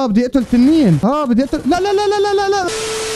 آه بدي أقتل تنين آه بدي اقتل لا لا لا لا لا لا, لا.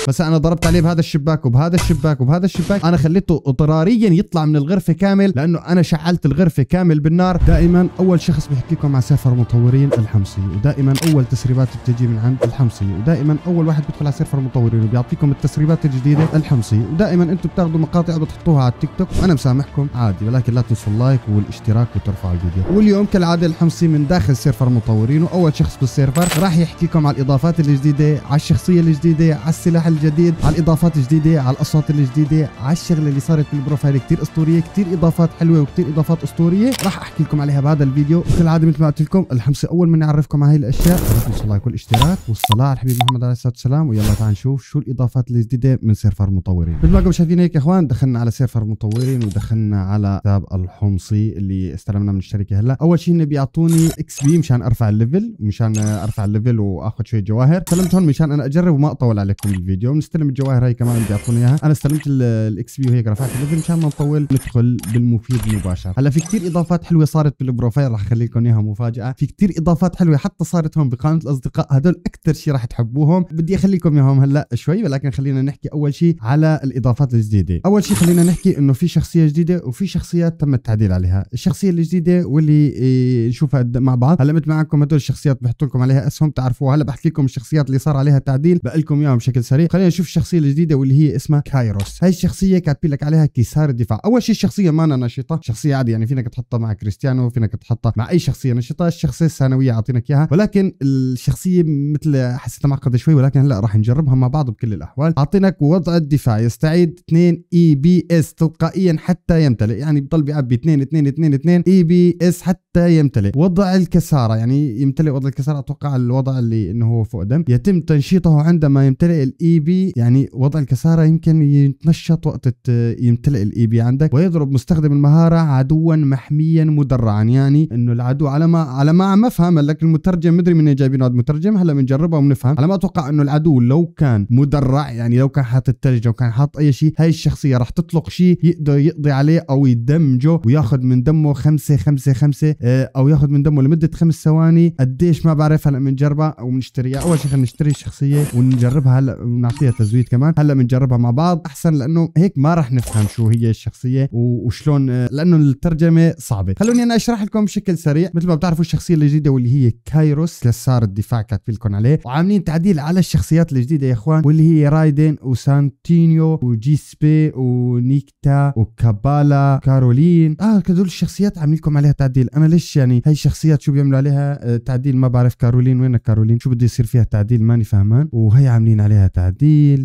بس أنا ضربت عليه بهذا الشباك وبهذا الشباك وبهذا الشباك. أنا خليته اضطراريا يطلع من الغرفة كامل لأنه أنا شعلت الغرفة كامل بالنار. دائما أول شخص بيحكي لكم مع سيرفر مطورين الحمصي ودائما أول تسريبات بتجي من عند الحمصي ودائما أول واحد بيدخل على سيرفر مطورين وبيعطيكم التسريبات الجديدة الحمصي ودائما أنتم بتاخذوا مقاطع وبتحطوها على التيك توك وأنا مسامحكم عادي ولكن لا تنسوا اللايك والاشتراك وترفعوا الفيديو. واليوم كالعادة الحمصي من داخل سيرفر مطورين وأول شخص بالسيرفر راح يحكي لكم على الإضافات الجديدة على الشخصية الجديدة على السلاح الجديد على الإضافات الجديدة على الأصوات الجديدة على الشغلة اللي صارت بالبروفايل كثير أسطورية كثير إضافات حلوة وكثير إضافات أسطورية. راح أحكي لكم عليها بهذا الفيديو. وكالعاده مثل ما قلت لكم الحمصي أول من يعرفكم على هاي الأشياء. لا تنسوا ال like والاشتراك والصلاة. على الحبيب محمد عليه الصلاة والسلام. ويلا تعال نشوف شو الإضافات الجديدة من server مطورين. مثل ما قبل شايفين هيك يا إخوان دخلنا على server مطورين ودخلنا على كتاب الحمصي اللي استلمنا من الشركة هلا. أول شيء انه بيعطوني XP مشان أرفع ال level مشان أرفع ال level وأخذ شوية جواهر. استلمت هون مشان أنا أجرب وما أطول عليكم الفيديو بنستلم الجواهر هاي كمان بيعطوني إياها. أنا استلمت ال XP وهيك رفعت ال level مشان ما نطول ندخل بالمفيد مباشر. هلأ في كثير إضافات حلوة صارت بال profile راح اخلي لكم إياها مفاجأة. في كثير إضافات حلوة حتى صارت هون بقائمه الأصدقاء. هدول أكثر شيء راح تحبوهم. بدي أخليكم إياهم هلأ شوي ولكن خلينا نحكي أول شيء على الإضافات الجديدة. أول شيء خلينا نحكي إنه في شخصية جديدة وفي شخصيات تم التعديل عليها. الشخصية الجديدة واللي إيه نشوفها مع بعض. هلأ مثل معكم هدول الشخصيات بحط لكم عليها اسهم تعرفوها. هلأ بحكي لكم الشخصيات اللي صار عليها تعديل بقول لكم إياهم بشكل سريع. خلينا نشوف الشخصية الجديدة واللي هي اسمها كايروس. هاي الشخصية كاتبين لك عليها كيسار الدفاع أول شيء الشخصية ما نشطة. شخصية عادي يعني فينك تحطها مع كريستيانو فينك تحطها مع أي شخصية نشطة. الشخصية الثانوية اعطيناك إياها. ولكن الشخصية مثل حسيتها معقدة شوي ولكن هلا راح نجربها مع بعض بكل الأحوال. اعطيناك وضع الدفاع. يستعيد 2 EPs تلقائيا حتى يمتلئ. يعني بضل بيعبي 2 2 2 2 EPs حتى يمتلئ. وضع الكسارة يعني يمتلئ وضع الكسارة. أتوقع الوضع اللي إنه هو فوق دم. يتم تنشيطه عندما يمتلئ ال EP يعني وضع الكسارة يمكن يتنشط وقت يمتلئ ال EP عندك ويضرب مستخدم المهارة عدوا محميا مدرعا. يعني إنه العدو على ما على ما عم افهم لكن المترجم مدري من جايبين هذا المترجم هلا بنجربها وبنفهم على ما أتوقع إنه العدو لو كان مدرع يعني لو كان حاطط ثلج لو كان حاط أي شيء هاي الشخصية راح تطلق شيء يقدر يقضي عليه أو يدمجه وياخذ من دمه خمسة خمسة خمسة آه أو ياخذ من دمه لمدة خمس ثواني. قديش ما بعرف هلا بنجربها أو بنشتريها. أول شيء خلينا نشتري الشخصية ونجربها هلا ونعطيها تزويد كمان. هلأ بنجربها مع بعض. أحسن لأنه هيك ما راح نفهم شو هي الشخصية وشلون لأنه الترجمة صعبة. خلوني أنا أشرح لكم بشكل سريع. مثل ما بتعرفوا الشخصية الجديدة واللي هي كايروس كسار الدفاع كاتبين لكم عليه. وعاملين تعديل على الشخصيات الجديدة يا إخوان واللي هي رايدن وسانتينيو وجيسبي ونيكتا وكابالا كارولين. آه هدول الشخصيات عاملين لكم عليها تعديل. أنا ليش يعني هاي الشخصيات شو بيعملوا عليها؟ آه تعديل ما بعرف كارولين وين كارولين؟ شو بده يصير فيها تعديل؟ ماني فهمان. وهي عاملين عليها تعديل.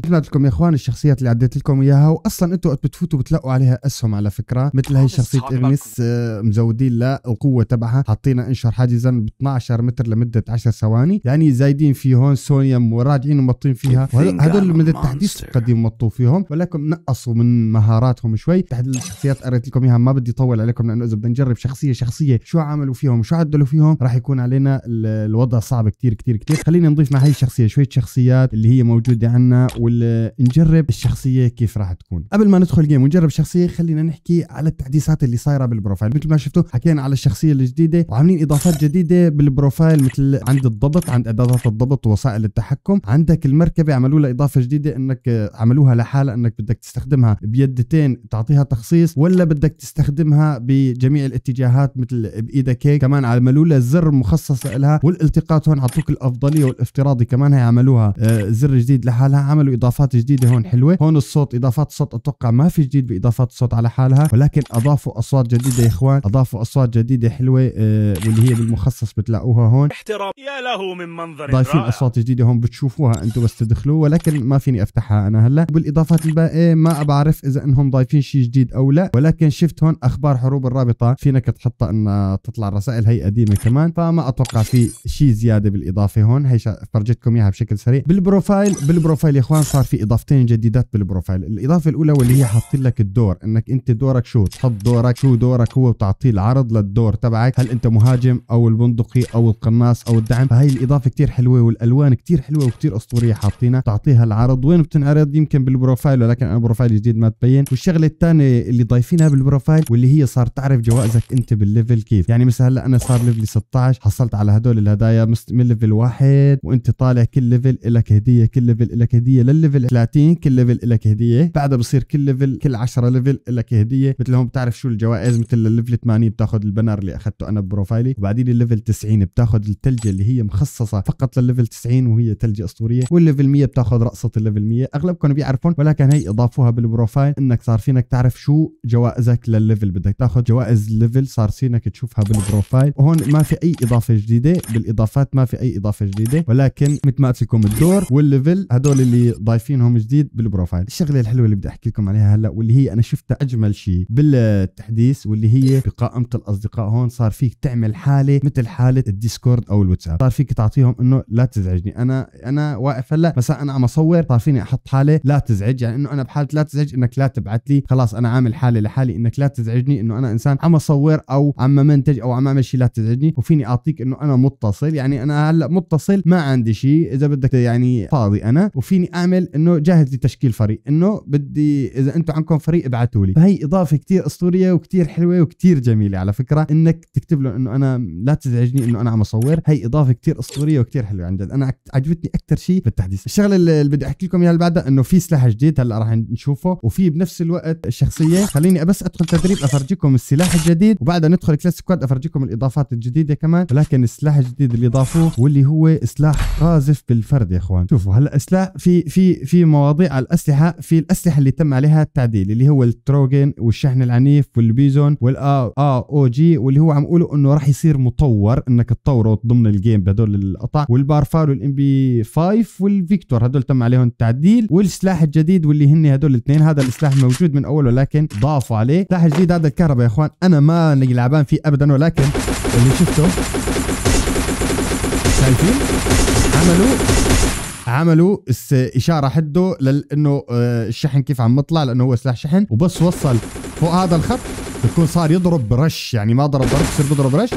ما قلت لكم يا إخوان الشخصيات اللي عديت لكم إياها واصلا أنتم وقت بتفوتوا بتلاقوا عليها أسهم على فكرة مثل هي شخصية اغنيس آه مزودين لها القوة تبعها حاطينها إنشر حاجزا ب 12 متر لمدة 10 ثواني يعني زايدين في هون سونيوم وراجعين ومطين فيها. هدول من التحديث القديم مطوا فيهم ولكن نقصوا من مهاراتهم شوي. تحت الشخصيات قريت لكم إياها ما بدي أطول عليكم لأنه إذا بدنا نجرب شخصية شخصية شو عملوا فيهم وشو عدلوا فيهم راح يكون علينا الوضع صعب كثير كثير كثير خلينا نضيف مع هاي الشخصية شوية شخصيات اللي هي موجودة عندنا ونجرب الشخصية كيف راح تكون. قبل ما ندخل game ونجرب الشخصيه خلينا نحكي على التحديثات اللي صايرة بال profile. مثل ما شفتوا حكينا على الشخصية الجديدة وعاملين إضافات جديدة بال profile مثل عند الضبط عند اعدادات الضبط ووسائل التحكم. عندك المركبة عملوا لها إضافة جديدة إنك عملوها لحالها إنك بدك تستخدمها بيدتين تعطيها تخصيص ولا بدك تستخدمها بجميع الاتجاهات مثل بإيدك هيك. كمان عملوا لها زر مخصص لها والالتقاط هون عطوك الأفضلية والإفتراضي. كمان هي عملوها آه زر جديد لحالها. عملوا اضافات جديدة هون حلوة. هون الصوت إضافات الصوت أتوقع ما في جديد بإضافات الصوت على حالها. ولكن أضافوا أصوات جديدة يا إخوان. أضافوا أصوات جديدة حلوة آه واللي هي بالمخصص بتلاقوها هون. احترام. يا له من منظر ضايفين أصوات جديدة هون بتشوفوها أنتم بس تدخلوا ولكن ما فيني أفتحها أنا هلأ. وبالاضافات الباقية ما بعرف إذا إنهم ضايفين شيء جديد أو لا. ولكن شفت هون أخبار حروب الرابطة. فينك تحطها إن تطلع الرسائل هي قديمة كمان. فما أتوقع في شيء زيادة بالإضافة هون. هي فرجتكم إياها بشكل سريع. بال profile بال profile بال profile يا إخوان صار في إضافتين جديدات بال profile. الإضافة الأولى واللي هي حاطين لك الدور إنك أنت دورك شو؟ تحط دورك شو دورك هو وتعطيه العرض للدور تبعك. هل أنت مهاجم أو البندقي أو القناص أو الدعم؟ فهي الإضافة كتير حلوة والألوان كتير حلوة وكتير أسطورية حاطينها. تعطيها العرض. وين بتنعرض؟ يمكن بال profile ولكن أنا profile جديد ما تبين. والشغلة الثانية اللي ضايفينها بال profile واللي هي صار تعرف جوائزك أنت بال level كيف. يعني مثلا هلأ أنا صار level ي 16 حصلت على هدول الهدايا من level واحد وأنت طالع كل level لك هدية كل level لك هدية لل level 30 كل level لك هدية. بعدها بصير كل level كل 10 level لك هدية. مثل هم بتعرف شو الجوائز مثل ال level 80 بتاخذ ال banner اللي أخذته أنا ب profile ي. وبعدين ال level 90 بتاخذ الثلجه اللي هي مخصصة فقط لل level 90 وهي ثلجه أسطورية. وال level 100 بتاخذ رقصة ال level 100 أغلبكم بيعرفون ولكن هي إضافوها بال profile إنك صار فينك تعرف شو جوائزك لل level. بدك تاخذ جوائز ال level صار فينك تشوفها بال profile. وهون ما في أي إضافة جديدة بالإضافات ما في أي إضافة جديدة. ولكن مثل ما قلت لكم الدور وال level هدول اللي ضايفينهم جديد بال profile. الشغلة الحلوة اللي بدي أحكي لكم عليها هلأ واللي هي أنا شفتها أجمل شيء بالتحديث واللي هي بقائمه الأصدقاء هون صار فيك تعمل حالة مثل حالة الديسكورد أو الواتساب. صار فيك تعطيهم إنه لا تزعجني. أنا أنا واقف هلأ مثلا أنا عم أصور صار فيني أحط حالة لا تزعج. يعني إنه أنا بحالة لا تزعج إنك لا تبعت لي. خلاص أنا عامل حالة لحالي إنك لا تزعجني. إنه أنا إنسان عم أصور أو عم منتج أو عم أعمل شيء لا تزعجني. وفيني أعطيك إنه أنا متصل. يعني أنا هلأ متصل ما عندي شيء إذا بدك يعني فاضي أنا. وفيني أعمل إنه جاهز لتشكيل فريق إنه بدي إذا أنتم عندكم فريق ابعتوا لي. فهي إضافة كتير أسطورية وكتير حلوة وكتير جميلة على فكرة. إنك تكتب له إنه أنا لا تزعجني إنه أنا عم اصور هي إضافة كتير أسطورية وكتير حلوة عن جد. أنا عجبتني أكثر شيء في التحديث الشغلة اللي بدي أحكي لكم إياها اللي بعدها إنه في سلاح جديد هلأ راح نشوفه وفي بنفس الوقت الشخصية. خليني بس أدخل تدريب أفرجيكم السلاح الجديد وبعدها ندخل Clash Squad أفرجيكم الإضافات الجديدة كمان. ولكن السلاح الجديد اللي ضافوه واللي هو سلاح قاذف بالفرد يا إخوان. شوفوا هلأ سلاح في في في مواضيع الأسلحة في الأسلحة اللي تم عليها التعديل اللي هو ال Trogon والشحن العنيف وال Bizon وال AUG واللي هو عم يقولوا إنه راح يصير مطور إنك تطوره ضمن ال game بهدول القطع وال Parafal وال MP 5 وال Vector هدول تم عليهم التعديل والسلاح الجديد واللي هن هدول الاثنين هذا السلاح موجود من اول ولكن ضافوا عليه سلاح جديد هذا الكهرباء يا إخوان أنا ما لعبان فيه ابدا ولكن اللي شفته شايفين؟ عملوا عملوا إشارة حده لأنه آه، الشحن كيف عم يطلع لأنه هو سلاح شحن. وبس وصل فوق هذا الخط. بكون صار يضرب برش يعني ما ضرب ضرب بصير بضرب رش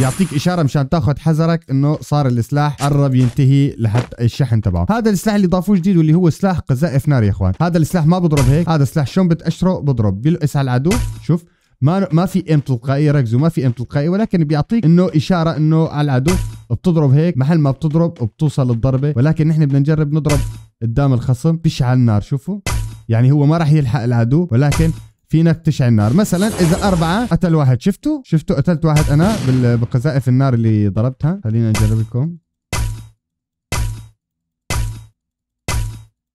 يعطيك إشارة مشان تاخذ حذرك إنه صار السلاح قرب ينتهي لحتى الشحن تبعه. هذا السلاح اللي ضافوه جديد واللي هو سلاح قذائف نار يا إخوان. هذا السلاح ما بضرب هيك. هذا سلاح شلون بتقشره؟ بضرب. بيلقس على العدو. شوف ما ما في ام تلقائي ركزوا ما في ام تلقائي ولكن بيعطيك إنه إشارة إنه على العدو. بتضرب هيك محل ما بتضرب بتوصل الضربة ولكن نحن بدنا نجرب نضرب قدام الخصم. بيشعل النار شوفوا. يعني هو ما راح يلحق العدو ولكن فينك تشعل النار. مثلا إذا أربعة قتل واحد شفتوا؟ شفتوا؟ قتلت واحد أنا بقذائف النار اللي ضربتها. خلينا نجرب لكم.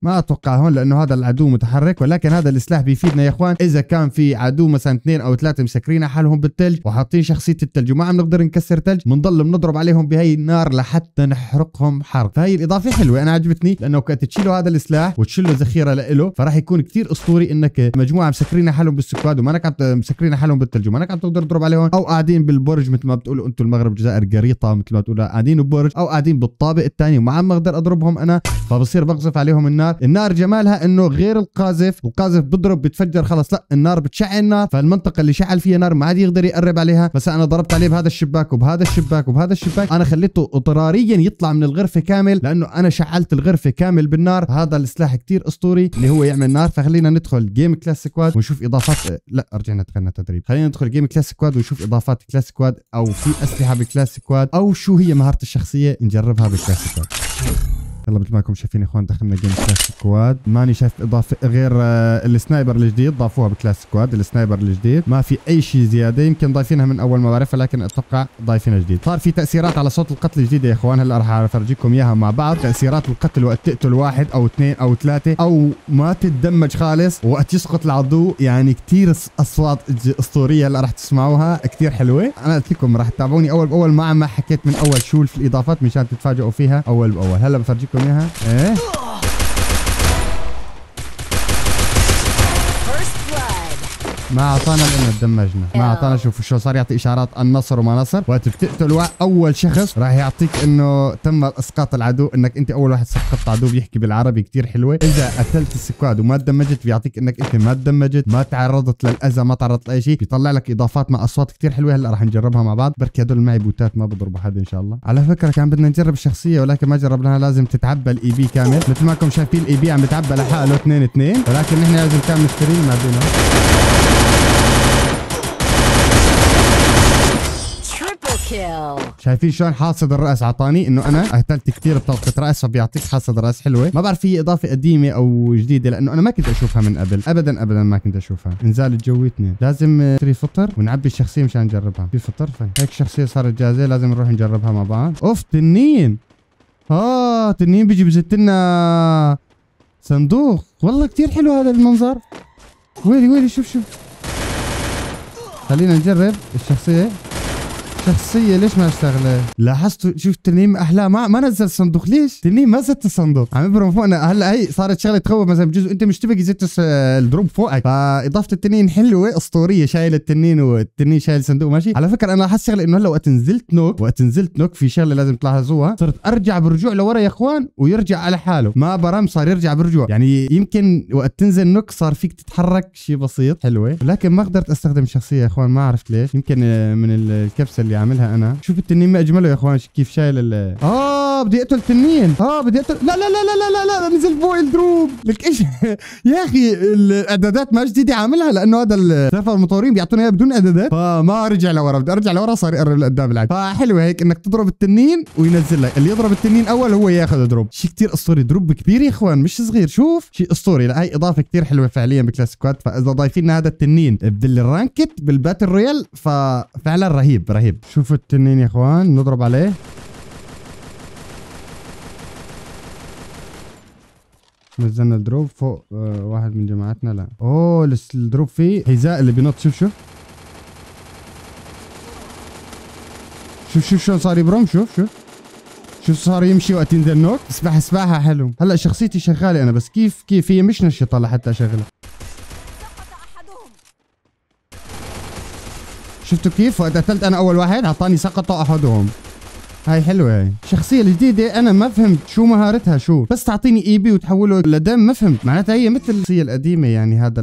ما أتوقع هون لأنه هذا العدو متحرك ولكن هذا السلاح بيفيدنا يا إخوان. إذا كان في عدو مثلا اثنين أو ثلاثة مسكرين حالهم بالثلج وحاطين شخصية الثلج وما عم نقدر نكسر ثلج بنضل بنضرب عليهم بهي النار لحتى نحرقهم حرق فهي الإضافة حلوة. أنا عجبتني لأنه كنت تشيلوا هذا السلاح وتشيلوا ذخيرة له فراح يكون كتير أسطوري إنك مجموعة مسكرين حالهم بالسكواد ومانك عم مسكرين حالهم بالثلج ومانك عم تقدر تضرب عليهم أو قاعدين بالبرج مثل ما بتقولوا أنتم المغرب الجزائر قريطة مثل ما بتقولوا قاعدين ببرج أو قاعدين بالطابق الثاني وما عم أقدر أضربهم أنا فبصير بقذف عليهم النار. النار جمالها إنه غير القاذف القاذف بضرب بتفجر خلص لا النار بتشعل النار فالمنطقة اللي شعل فيها نار ما عاد يقدر يقرب عليها بس أنا ضربت عليه بهذا الشباك وبهذا الشباك وبهذا الشباك. أنا خليته اضطراريا يطلع من الغرفة كامل لأنه أنا شعلت الغرفة كامل بالنار. هذا السلاح كتير أسطوري اللي هو يعمل نار. فخلينا ندخل game Clash Squad ونشوف إضافات. لا رجعنا دخلنا تدريب. خلينا ندخل game Clash Squad ونشوف إضافات Clash Squad أو في أسلحة ب Clash Squad أو شو هي مهارة الشخصية. نجربها ب Clash Squad يلا مثل ما انكم شايفين إخوان دخلنا game Clash Squad ماني شايف إضافة غير آه، ال sniper الجديد ضافوها ب Clash Squad ال sniper الجديد. ما في أي شيء زيادة يمكن ضايفينها من أول ما بعرفها لكن أتوقع ضايفينها جديد. صار في تأثيرات على صوت القتل جديده يا إخوان. هلأ راح افرجيكم إياها مع بعض. تأثيرات القتل وقت تقتل واحد أو اثنين أو ثلاثة أو ما تتدمج خالص وقت يسقط العدو. يعني كثير أصوات أسطورية هلأ راح تسمعوها. كثير حلوة. أنا قلت لكم راح تتابعوني أول بأول. ما ما حكيت من أول شو في الإضافات مشان تتفاجئوا فيها أول بأول. هلأ بفرجيكم اياها إيه First blood. ما أعطانا لأنه تدمجنا ما أعطانا شوف شو صار يعطي إشارات النصر وما نصر. وقت بتقتل أول شخص راح يعطيك إنه تم إسقاط العدو إنك أنت أول واحد سقطت عدو بيحكي بالعربي كتير حلوة. إذا قتلت ال squad وما تدمجت بيعطيك إنك أنت ما تدمجت ما تعرضت للأذى ما تعرضت لأي شيء بيطلع لك إضافات مع أصوات كتير حلوة. هلأ راح نجربها مع بعض. بركي هدول معي بوتات ما بضربوا حد إن شاء الله. على فكرة كان بدنا نجرب الشخصية ولكن ما جربناها. لازم تتعبى ال EP كامل. مثل ما انكم شايفين ال EP عم بتعبى لحاله 2 2 ولكن نحن لازم كان نشتري ما kill. شايفين شلون حاصد الرأس اعطاني إنه أنا قتلت كثير بطلقة رأس فبيعطيك حاصد رأس حلوة. ما بعرف هي إضافة قديمة أو جديدة لأنه أنا ما كنت أشوفها من قبل. ابدا ابدا ما كنت أشوفها. انزال اثنين لازم نشتري فطر ونعبي الشخصية مشان نجربها. في فطر؟ فين؟ هيك شخصية صارت جاهزة لازم نروح نجربها مع بعض. أوف تنين. آه تنين بيجي بزت لنا صندوق. والله كثير حلو هذا المنظر. ويلي ويلي شوف شوف. خلينا نجرب الشخصيه شخصية ليش ما اشتغلت؟ لاحظتوا شوف تنين أحلى ما ما نزل صندوق. ليش؟ تنين ما زت الصندوق. عم يبرم فوقنا هلا هي صارت شغلة تخوف مثلا بجزء أنت مشتبك الس- ال drop فوقك. فإضافة التنين حلوة أسطورية شايل التنين والتنين شايل صندوق ماشي؟ على فكرة أنا لاحظت شغلة إنه هلا وقت نزلت knock وقت نزلت knock في شغلة لازم تلاحظوها. صرت أرجع برجوع لورا يا إخوان ويرجع على حاله. ما برم صار يرجع برجوع. يعني يمكن وقت تنزل knock صار فيك تتحرك شيء بسيط. حلوة. لكن ما قدرت أستخدم الشخصيه يا إخوان ما عرفت ليش. يمكن من ال- الكبسه اللي عاملها أنا. شوف التنين ما أجمله يا أخوان كيف شايل ال آه بدي أقتل تنين آه بدي اقتل لا لا لا لا لا لا, لا نزل فوق ال drop. لك إيش؟ يا أخي الإعدادات ما جديدة عاملها لأنه هذا ال- تعرف المطورين بيعطونا اياها بدون إعدادات. فما رجع لورا بدي أرجع لورا صار يقرب لقدام العد فحلوه هيك إنك تضرب التنين وينزل لك. اللي يضرب التنين أول هو ياخذ drop. شيء كتير أسطوري drop كبير يا أخوان مش صغير. شوف شيء أسطوري. لا هي إضافة كتير حلوة فعليا ب Clash Squad. فإذا ضايفين هذا التنين بال ranked بال Battle Royale ففعلا رهيب رهيب. شوفوا التنين يا إخوان نضرب عليه. نزلنا ال drop فوق آه واحد من جماعتنا لا. أوه ال drop فيه حذاء اللي بينط. شوف شوف. شوف شوف شلون صار يبرم. شوف شوف. شوف صار يمشي وقت ينزل knock سباحة سباحة حلو. هلأ شخصيتي شغالة أنا بس كيف كيف؟ هي مش نشطة لحتى أشغلها. شفتوا كيف؟ وقت قتلت أنا أول واحد أعطاني سقط احدهم هاي حلوة. هاي الشخصية الجديدة أنا ما فهمت شو مهارتها شو. بس تعطيني EP وتحوله لدم ما فهمت. معناتها هي مثل الشخصية القديمة يعني هذا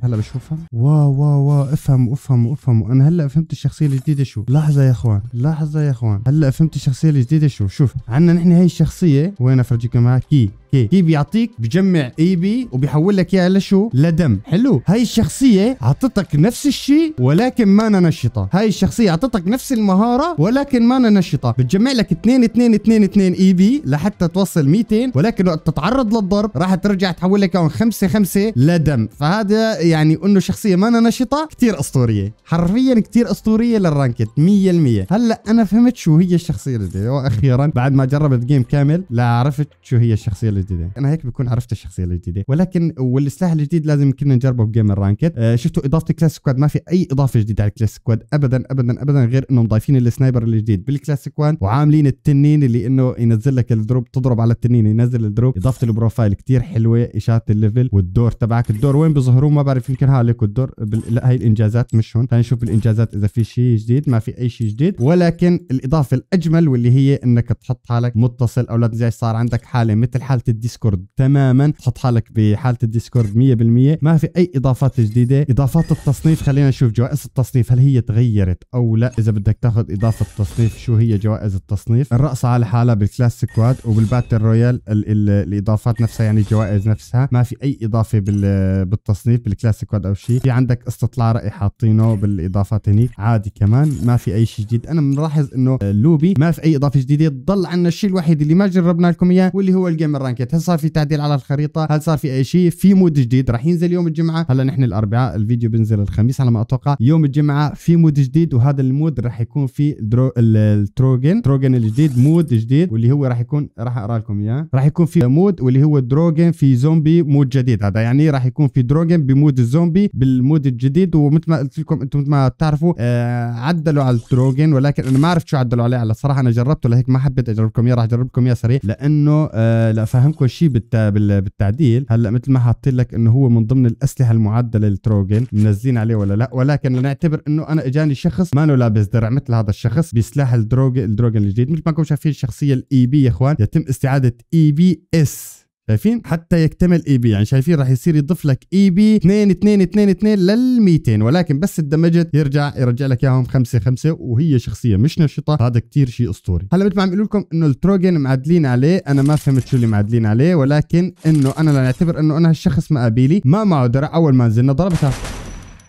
هلا بشوفها. واو واو واو. افهم افهم افهم. أنا هلا فهمت الشخصية الجديدة شو. لحظة يا إخوان لحظة يا إخوان. هلا فهمت الشخصية الجديدة شو. شوف عنا نحن هي الشخصية. وين أفرجيكم؟ اياها K K K بيعطيك بجمع EP وبيحول لك إياها لشو؟ لدم. حلو. هاي الشخصية عطتك نفس الشيء ولكن ما نشطة. هاي الشخصية عطتك نفس المهارة ولكن ما نشطة. بتجمع لك 2 2 2 2 EP لحتى توصل 200 ولكن وقت تتعرض للضرب راح ترجع تحول لك اياهم 5 5 لدم. فهذا يعني إنه شخصية ما نشطة كثير أسطورية. حرفيا كثير أسطورية لل ranked 100% هلأ أنا فهمت شو هي الشخصية الجديده وأخيرا بعد ما جربت game كامل لا عرفت شو هي الشخصية الجديدة. أنا هيك بكون عرفت الشخصية الجديدة. ولكن والسلاح الجديد لازم كنا نجربه ب game ال ranked آه شفتوا إضافة Clash Squad؟ ما في أي إضافة جديدة على Clash Squad. ابدا ابدا ابدا غير إنهم ضايفين ال sniper الجديد. بال Clash Squad وعاملين التنين اللي إنه ينزل لك ال drop تضرب على التنين ينزل ال drop. إضافة ال profile كتير حلوة اشاره ال level والدور تبعك. الدور وين بيظهروا ما بعرف يمكن ها لك الدور. بال... لا هي الإنجازات مش هون. خلينا نشوف الإنجازات إذا في شيء جديد. ما في أي شيء جديد. ولكن الإضافة الأجمل واللي هي إنك تحط حالك متصل. أو لا صار عندك حالة مثل حالة ال Discord تماما. تحط حالك بحالة الديسكورد 100% ما في أي إضافات جديدة. إضافات التصنيف خلينا نشوف جوائز التصنيف. هل هي تغيرت أو لا؟ إذا بدك تاخذ إضافة تصنيف شو هي جوائز التصنيف؟ الرقصه على حالها بال Clash Squad وبال Battle Royale. ال ال الإضافات نفسها يعني الجوائز نفسها. ما في أي إضافة بال بالتصنيف بال Clash Squad أو شيء في عندك استطلاع راي حاطينه بالإضافات هنيك. عادي كمان ما في أي شيء جديد. أنا ملاحظ إنه اللوبي ما في أي إضافة جديدة. ضل عنا الشيء الوحيد اللي ما جربنا لكم إياه واللي هو ال game ranked هل صار في تعديل على الخريطة؟ هل صار في أي شيء؟ في mode جديد راح ينزل يوم الجمعة. هلا نحن الأربعاء الفيديو بينزل الخميس على ما أتوقع. يوم الجمعة في mode جديد وهذا ال mode راح يكون فيه الدرو ال- ال Trogon. Trogon الجديد mode جديد واللي هو راح يكون راح أقرأ لكم إياه. راح يكون في mode واللي هو Trogon في zombie mode جديد. هذا يعني راح يكون في Trogon ب mode ال zombie بال mode الجديد. ومثل ما قلت لكم أنتم مثل ما بتعرفوا آه عدلوا على ال Trogon ولكن أنا ما عرفت شو عدلوا عليه. على الصراحة أنا جربته لهيك ما حبيت اجرب لكم إياه. راح اجرب لكم إياه سريع لأنه آه لا فهمت افهمكم شيء بالت... بال... بالتعديل. هلأ مثل ما حاطين لك إنه هو من ضمن الأسلحة المعدلة لل Trogon منزلين عليه ولا لأ؟ ولكن لنعتبر إنه أنا إجاني شخص ما لابس درع مثل هذا الشخص بسلاح الدروج ال Trogon الجديد. مثل ما انكم شايفين الشخصيه ال EP يا إخوان يتم استعادة EP اس شايفين؟ حتى يكتمل EP يعني شايفين راح يصير يضيف لك EP 2 2 2 2 لل 200 ولكن بس اندمجت. يرجع يرجع لك إياهم 5 5 وهي شخصية مش نشطة. هذا كتير شيء أسطوري. هلا مثل ما عم لكم إنه ال Trogon معدلين عليه. أنا ما فهمت شو اللي معدلين عليه. ولكن إنه أنا لنعتبر إنه أنا هالشخص ما قابيلي. ما معه درع أول ما نزلنا ضربتها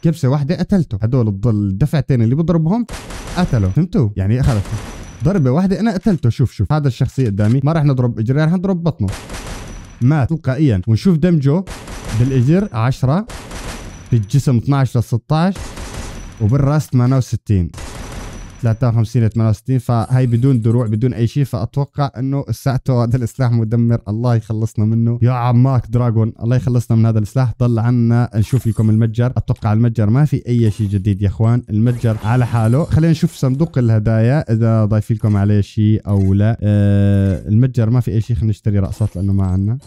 كبسة واحدة قتلته. هدول الدفعتين اللي بضربهم قتلوا. فهمتوا؟ يعني اخذت ضربة واحدة أنا قتلته. شوف شوف. هذا الشخصية قدامي. ما راح نضرب إجري راح نضرب بطنه. مات تلقائيا ونشوف دمجه بالإجر 10 بالجسم 12 ل 16 وبالراس 68 53 ل 68 فهي بدون دروع بدون أي شيء فأتوقع إنه ساعته هذا السلاح مدمر. الله يخلصنا منه. يا عماك دراجون الله يخلصنا من هذا السلاح ضل عنا نشوف لكم المتجر. أتوقع المتجر ما في أي شيء جديد يا إخوان. المتجر على حاله. خلينا نشوف صندوق الهدايا إذا ضايف لكم عليه شيء أو لا. أه المتجر ما في أي شيء خلينا نشتري رقصات لأنه ما عنا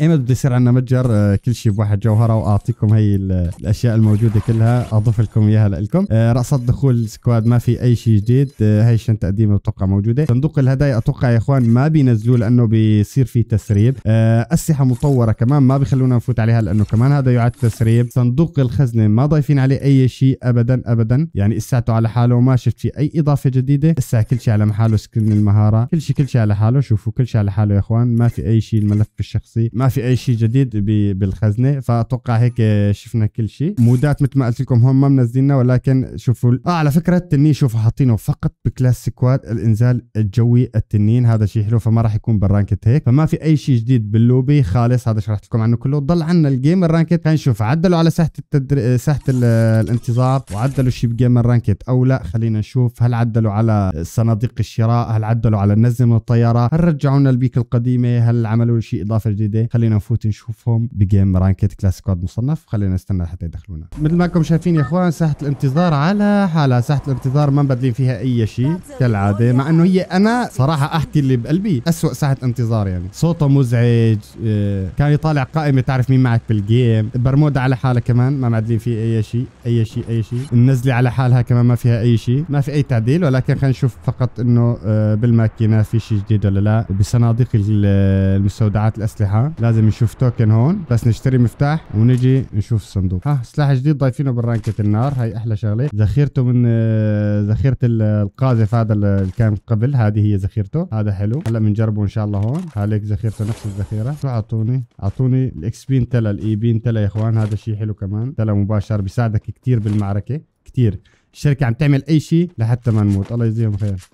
ايمتى بده يصير عندنا متجر آه، كل شيء بواحد جوهرة وأعطيكم هي الأشياء الموجودة كلها. أضيف لكم إياها لكم آه، رقصات دخول squad ما في أي شيء جديد. آه، هي شنطه قديمة بتوقع موجودة. صندوق الهدايا أتوقع يا إخوان ما بينزلوه لأنه بيصير في تسريب. أسلحة مطورة كمان ما بيخلونا نفوت عليها لأنه كمان هذا يعد تسريب. صندوق الخزنة ما ضايفين عليه أي شيء ابدا ابدا. يعني اساته على حاله ما شفت فيه أي إضافة جديدة. اسا كل شيء على محله skin المهارة. كل شيء كل شيء على حاله. شوفوا كل شيء على حاله يا إخوان. ما في أي شيء الملف الشخصي. ما في أي شيء جديد بالخزنة فأتوقع هيك شفنا كل شيء. مودات مثل ما قلت لكم هون ما منزلنا ولكن شوفوا آه على فكرة التنين شوفوا حاطينه فقط ب Clash Squad الإنزال الجوي التنين هذا شيء حلو فما راح يكون بال ranked هيك. فما في أي شيء جديد باللوبي خالص هذا شرحت لكم عنه كله. ضل عنا ال game ال ranked. خلينا نشوف عدلوا على ساحة التدر... ساحة الانتظار وعدلوا شيء ب game ال ranked أو لا. خلينا نشوف هل عدلوا على صناديق الشراء؟ هل عدلوا على النزل من الطيارة؟ هل رجعوا لنا البيك القديمة؟ هل عملوا شيء إضافة جديدة؟ خلينا نفوت نشوف نشوفهم ب game ranked Clash مصنف. خلينا نستنى لحتى يدخلونا. مثل ما انكم شايفين يا إخوان ساحة الانتظار على حالها ساحة الانتظار ما مبدلين فيها أي شيء كالعادة مع إنه هي أنا صراحة أحكي اللي بقلبي اسوء ساحة انتظار يعني. صوته مزعج آه، كان يطالع قائمة تعرف مين معك بال game. برمودا على حالها كمان ما معدلين فيه أي شيء أي شيء أي شيء. النزلة على حالها كمان ما فيها أي شيء. ما في أي تعديل ولكن خلينا نشوف فقط إنه آه، بالماكينه في شيء جديد ولا لا. بصناديق المستودعات الأسلحة. لازم نشوف token هون. بس نشتري مفتاح ونجي نشوف الصندوق. ها سلاح جديد ضايفينه برانكة النار. هاي أحلى شغلة. ذخيرته من آه، ذخيرة القاذف هذا اللي كان قبل. هذه هي ذخيرته. هذا حلو. هلا بنجربه إن شاء الله هون. هاليك ذخيرته نفس الذخيرة. شو أعطوني؟ أعطوني ال XP انتلا ال EP انتلا يا إخوان. هذا شيء حلو كمان. انتلا مباشر بيساعدك كثير بالمعركة. كثير الشركة عم تعمل أي شيء لحتى ما نموت. الله يجزيهم خير.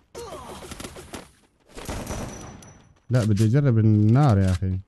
لا بدي أجرب النار يا أخي.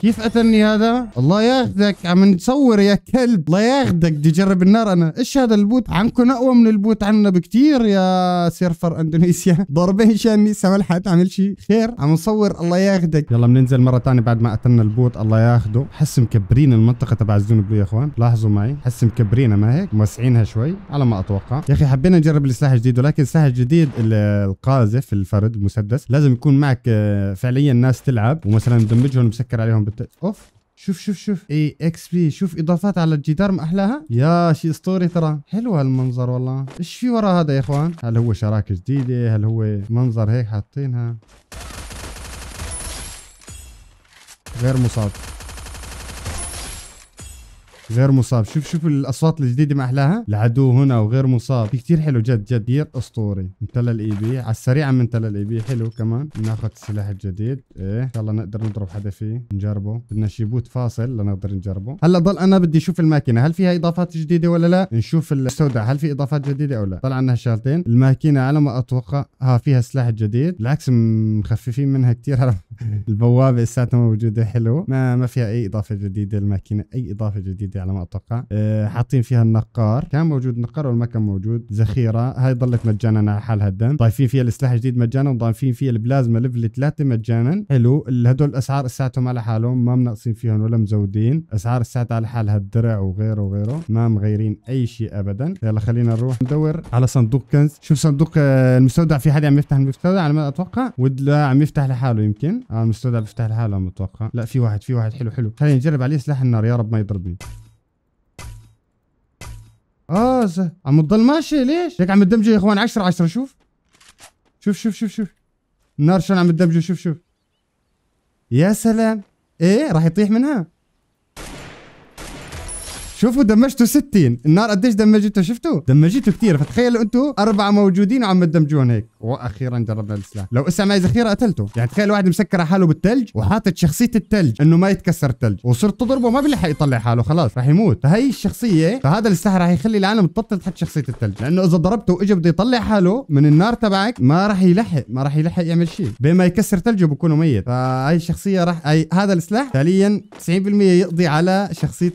كيف قتلني هذا؟ الله ياخذك عم نصور يا كلب. الله ياخذك. بدي أجرب النار أنا. إيش هذا البوت؟ عنكم أقوى من البوت عنا بكتير يا سيرفر إندونيسيا. ضربين شان ما لحقت أعمل شيء خير. عم نصور. الله ياخذك. يلا بننزل مرة ثانية بعد ما قتلنا البوت. الله ياخذه حس مكبرين المنطقة تبع بلو يا إخوان. لاحظوا معي. حس مكبرينها ما هيك؟ موسعينها شوي. على ما أتوقع. يا أخي حبينا نجرب السلاح الجديد ولكن السلاح الجديد القاذف الفرد المسدس لازم يكون معك آه، فعليا ناس تلعب. ومثلا مدمجهم مسكر عليهم بالت... أوف. شوف شوف شوف. EXP. شوف إضافات على الجدار ما أحلاها. يا شي أسطوري ترى. حلو هالمنظر والله. إيش في ورا هذا يا إخوان؟ هل هو شراكة جديدة؟ هل هو منظر هيك حاطينها؟ غير مصاب. غير مصاب. شوف شوف الأصوات الجديدة ما احلاها العدو هنا وغير مصاب. كثير حلو جد جد. كثير أسطوري. امتلى ال EP. على السريع عم امتلى ال EP. حلو كمان. ناخذ السلاح الجديد إيه. إن شاء الله نقدر نضرب حدا فيه. نجربه. بدنا شي bot فاصل لنقدر نجربه. هلا ضل أنا بدي أشوف الماكينة. هل فيها إضافات جديدة ولا لا؟ نشوف السوداء هل في إضافات جديدة أو لا؟ طلع عندنا شغلتين الماكينة على ما أتوقع ها فيها سلاح جديد. بالعكس مخففين منها كثير البوابة لساتها موجودة. حلو. ما ما فيها أي إضافة جديدة. الماكينة أي إضافة جديدة. على ما أتوقع. أه حاطين فيها النقار. كان موجود نقار ولا ما كان موجود. ذخيره هاي ضلت مجانا على حالها الدم. ضايفين فيها السلاح الجديد مجانا وضايفين فيها البلازما level 3 مجانا. حلو. هدول الأسعار اسعارهم على حالهم. ما منقصين فيهم ولا مزودين. أسعار الساعات على حالها الدرع وغيره وغيره. ما مغيرين أي شيء ابدا. يلا خلينا نروح ندور على صندوق كنز. شوف صندوق آه، المستودع. في حدا عم يفتح المستودع على ما أتوقع؟ ولا عم يفتح لحاله يمكن. آه المستودع بيفتح لحاله متوقع لا في واحد في واحد. حلو حلو. خلينا نجرب عليه سلاح النار. يا رب ما يضربني. آه. عم تضل ماشي ليش؟ هيك عم تدمجه يا إخوان 10 10 شوف. شوف شوف شوف شوف. النار شلون عم تدمجه شوف شوف. يا سلام. إيه راح يطيح منها. شوفوا دمجته 60 النار قديش دمجته شفتوا؟ دمجته كثير فتخيلوا أنتم أربعة موجودين وعم تدمجون هيك. وأخيرا جربنا السلاح لو اسا معي ذخيره قتلته يعني تخيل واحد مسكر على حاله بالثلج وحاطط شخصية الثلج إنه ما يتكسر الثلج وصرت تضربه ما بيلحق يطلع حاله خلاص. راح يموت. فهي الشخصية فهذا السلاح راح يخلي العالم تبطل تحط شخصية الثلج لأنه إذا ضربته واجى بده يطلع حاله من النار تبعك ما راح يلحق ما راح يلحق يعمل شيء. بين ما يكسر ثلجه بكون ميت. فهي الشخصية راح هذا السلاح فعليا 90% يقضي على شخصية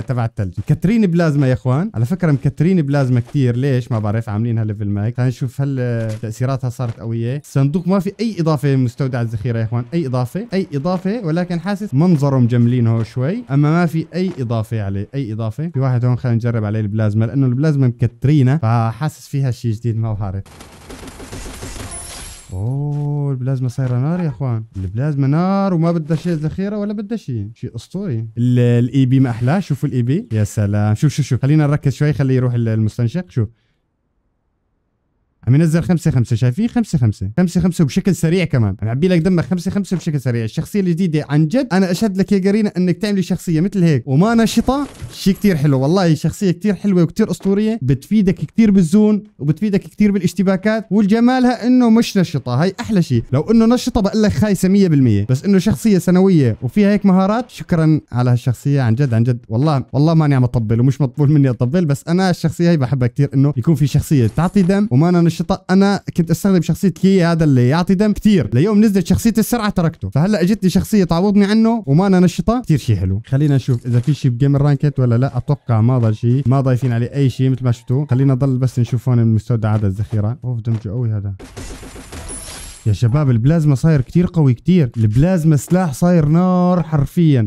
تبع الثلج مكترين بلازما يا إخوان. على فكرة مكترين بلازما كثير ليش؟ ما بعرف عاملينها level max خلينا نشوف هل تأثيراتها صارت قوية. الصندوق ما في أي إضافة مستودع الذخيرة يا إخوان. أي إضافة أي إضافة ولكن حاسس منظره مجملينه شوي. أما ما في أي إضافة عليه أي إضافة. في واحد هون خلينا نجرب عليه البلازما لأنه البلازما مكترينة فحاسس فيها شيء جديد ما بعرف أوه البلازما صايره نار يا إخوان. البلازما نار وما بدها شيء ذخيرة ولا بدها شيء شيء أسطوري. ال EP ما احلاه شوفوا ال EP يا سلام. شوف شوف شوف. خلينا نركز شوي خليه يروح ال- المستنشق. شوف. عم ينزل خمسة خمسة شايفين؟ خمسة خمسة. خمسة خمسة وبشكل سريع كمان. عم يعبي لك دمك خمسة خمسة بشكل سريع. الشخصية الجديدة عن جد أنا أشهد لك يا Garena أنك تعملي شخصية مثل هيك. وما نشطة شيء كتير حلو. والله شخصية كتير حلوة وكتير أسطورية. بتفيدك كتير بال zone وبتفيدك كتير بالاشتباكات. والجمالها أنه مش نشطة هاي أحلى شيء لو أنه نشطة بقول لك خايسة 100% بس أنه شخصية ثانوية وفيها هيك مهارات شكرا على هالشخصية عن جد عن جد. والله والله ماني عم أطبل ومش مطلوب مني أطبل. بس أنا الشخصية هي بحبها كتير أنه يكون في شخصية تعطي دم وما أنا نشطة أنا كنت أستخدم شخصية K هذا اللي يعطي دم كتير. ليوم نزلت شخصية السرعة تركته. فهلأ اجتني شخصية تعوضني عنه وما أنا نشطة. كتير شيء حلو. خلينا نشوف إذا في شيء ب game ال ranked ولا لا. أتوقع ما ضل شيء ما ضايفين عليه أي شيء مثل ما شفتوا خلينا نضل بس نشوف هون المستودع هذا الذخيرة. أوف damage ه قوي هذا. يا شباب البلازما صاير كتير قوي كتير. البلازما سلاح صاير نار حرفيا.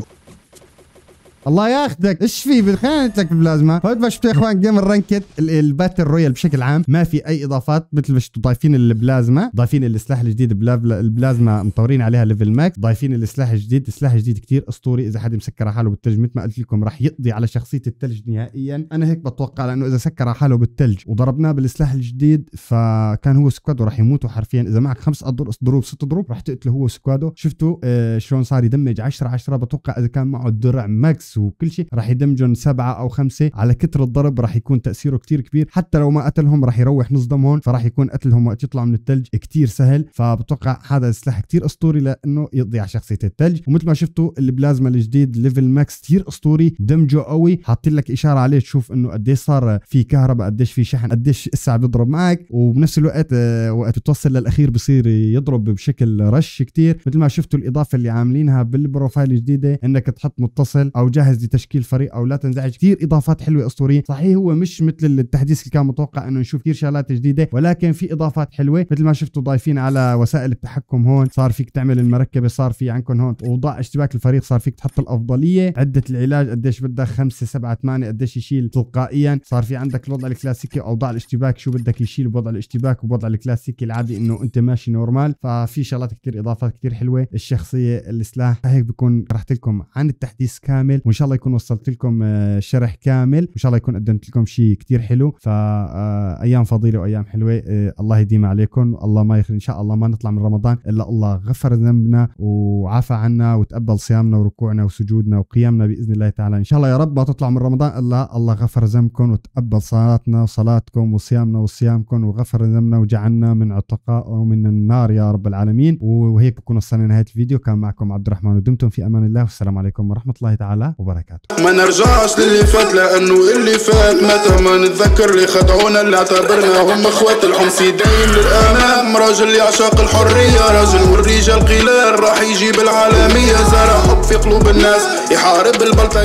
الله ياخذك. إيش في؟ بخانتك البلازما هود ما شفتوا يا إخوان game ال ranked ال- ال battle royale بشكل عام؟ ما في أي إضافات مثل شفتوا. ضايفين البلازما ضايفين السلاح الجديد بلا- البلازما مطورين عليها level max. ضايفين السلاح الجديد السلاح الجديد كتير. أسطوري. إذا حد مسكر حاله بالثلج مثل ما قلت لكم راح يقضي على شخصية الثلج نهائيا. أنا هيك بتوقع لأنه إذا سكر حاله بالثلج وضربناه بالسلاح الجديد فكان هو squad ه راح يموتوا حرفيا. إذا معك خمس ضروب ست ضروب راح تقتله هو squad ه شفتوا؟ آه شلون صار؟ يدمج 10 10 بتوقع إذا كان معه الدرع max. وكل شيء راح يدمجهم سبعة أو خمسة. على كتر الضرب راح يكون تأثيره كتير كبير. حتى لو ما قتلهم راح يروح نص دمهم فراح يكون قتلهم وقت يطلعوا من الثلج كتير سهل. فبتوقع هذا السلاح كتير أسطوري لأنه يقضي على شخصية الثلج ومثل ما شفتوا البلازما الجديد level max كتير أسطوري. damage ه قوي. حاطين لك إشارة عليه تشوف إنه قديش صار في كهرباء قديش في شحن قديش الساعة بيضرب معك. وبنفس الوقت آه، وقت بتوصل للأخير بصير يضرب بشكل رش كتير. مثل ما شفتوا الإضافة اللي عاملينها بال profile الجديدة إنك تحط متصل أو جاهز لتشكيل فريق أو لا تنزعج. كتير إضافات حلوة أسطورية. صحيح هو مش مثل التحديث اللي كان متوقع إنه نشوف كثير شغلات جديدة ولكن في إضافات حلوة. مثل ما شفتوا ضايفين على وسائل التحكم هون صار فيك تعمل المركبة صار في عندكم هون أوضاع اشتباك الفريق صار فيك تحط الأفضلية. عدة العلاج قديش بدك؟ خمسة سبعة ثمانية قديش يشيل تلقائيا؟ صار في عندك الوضع الكلاسيكي أوضاع الاشتباك شو بدك يشيل بوضع الاشتباك وبوضع الكلاسيكي العادي إنه أنت ماشي نورمال. ففي شغلات كتير إضافات كتير حلوة. الشخصية السلاح هيك بكون شرحت لكم عن التحديث كامل. وإن شاء الله يكون وصلت لكم آه، شرح كامل. وإن شاء الله يكون قدمت لكم شيء كتير حلو. فايام فضيلة وأيام حلوة آه، الله يديم عليكم. الله ما يخلي إن شاء الله ما نطلع من رمضان إلا الله غفر ذنبنا وعفى عنا وتقبل صيامنا وركوعنا وسجودنا وقيامنا بإذن الله تعالى. إن شاء الله يا رب ما تطلع من رمضان إلا الله غفر ذنبكم وتقبل صلاتنا وصلاتكم وصيامنا وصيامكم وغفر ذنبنا وجعلنا من عتقاء ومن النار يا رب العالمين. وهيك بكون وصلنا لنهاية الفيديو. كان معكم عبد الرحمن ودمتم في أمان الله. والسلام عليكم ورحمة الله تعالى. وبركاته. ما نرجعش للي فات لأنه اللي فات متى ما نتذكر اللي خدعونا اللي اعتبرناهم إخوات. الحمصي دايم للأمام راجل يعشق الحرية راجل والرجال قلال راح يجيب العالمية. زرع حب في قلوب الناس يحارب البلطجية.